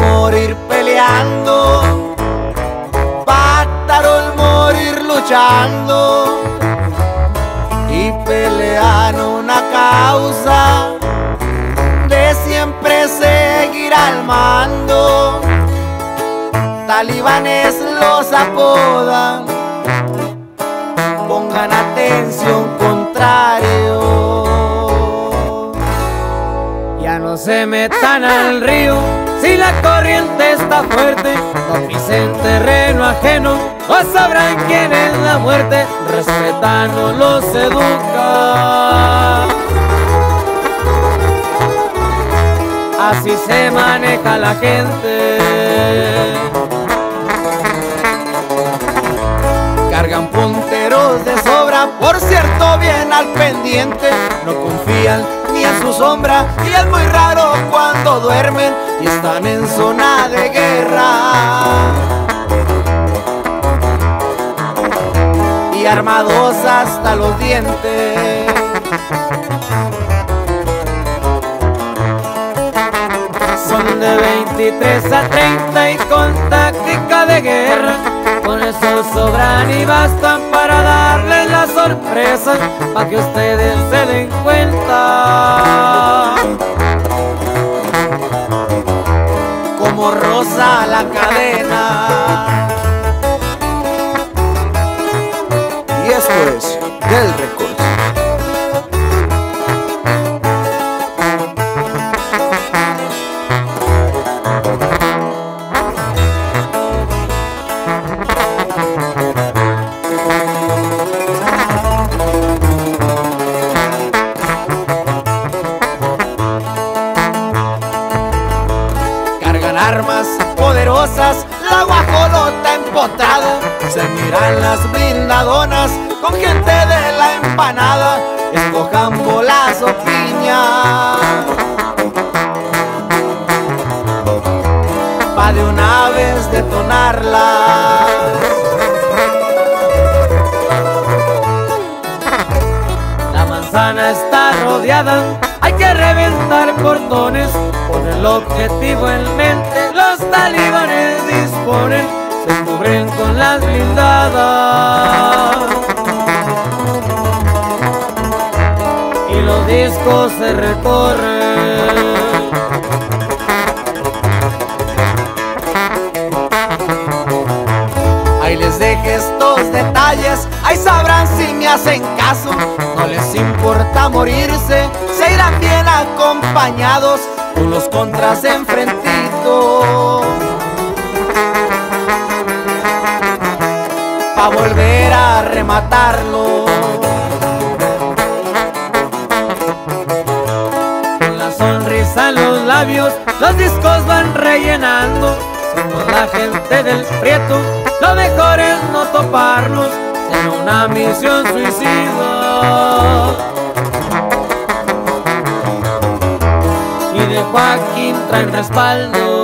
morir peleando, Pátaro morir luchando y pelean una causa de siempre seguir al mando. Talibanes los apodan, pongan atención contrario. No se metan al río si la corriente está fuerte, no pisen terreno ajeno, o sabrán quién es la muerte, respetando los educa. Así se maneja la gente. Cargan punteros de sobra, por cierto, bien al pendiente. No confían su sombra y es muy raro cuando duermen y están en zona de guerra. Y armados hasta los dientes. Son de 23 a 30 y con táctica de guerra. Con eso sobran y bastan para darles la sorpresa, para que ustedes se den cuenta. La cadena. Poderosas, la guajolota empotrada. Se miran las blindadonas con gente de la empanada. Escojan bolas o piña. Pa' de una vez detonarlas. La manzana está rodeada, hay que reventar portones. Con el objetivo en mente, los talibanes disponen, se cubren con las blindadas. Y los discos se recorren. Ahí les dejé estos detalles, ahí sabrán si me hacen caso. Acompañados con los contras enfrentito. Pa' volver a rematarlo. Con la sonrisa en los labios, los discos van rellenando. Somos la gente del prieto, lo mejor es no toparnos en una misión suicida. Joaquín traen respaldo.